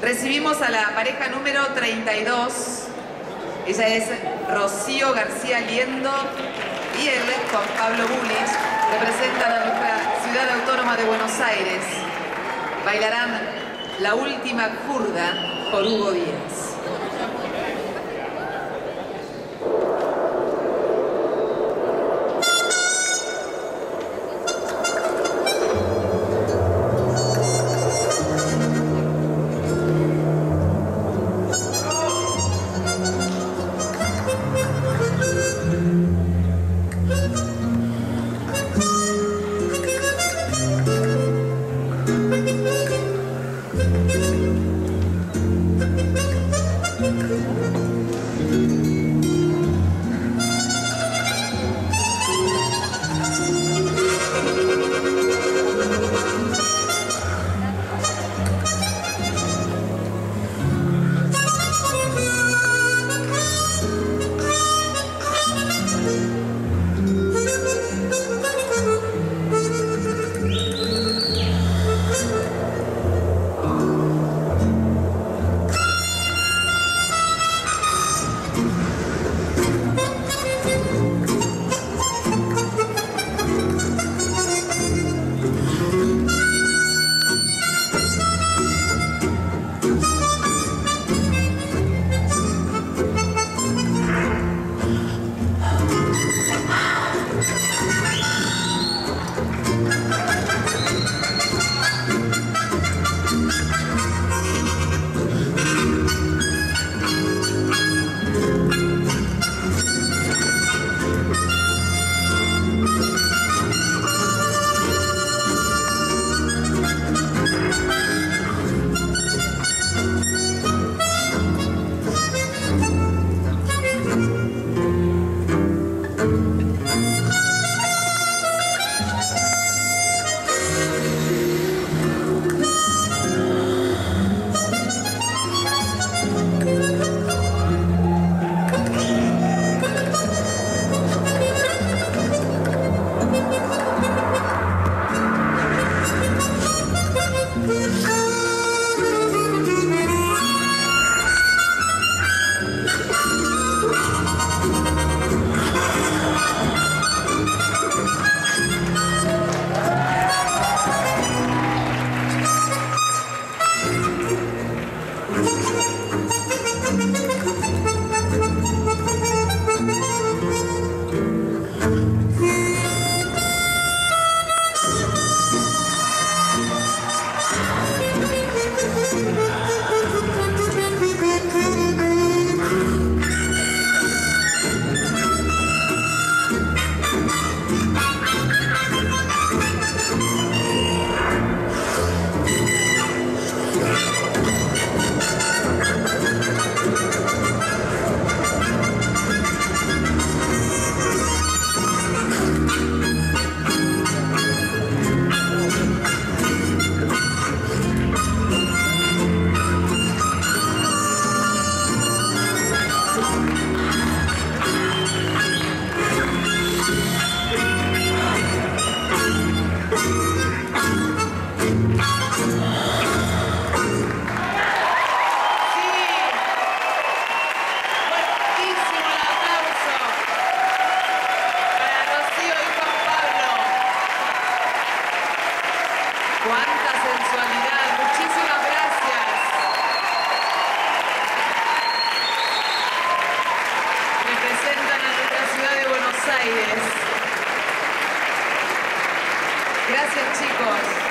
Recibimos a la pareja número 32. Ella es Rocío García Liendo y él, Juan Pablo Bullis, representan a nuestra ciudad autónoma de Buenos Aires. Bailarán La Última Curda por Hugo Díaz. chicos.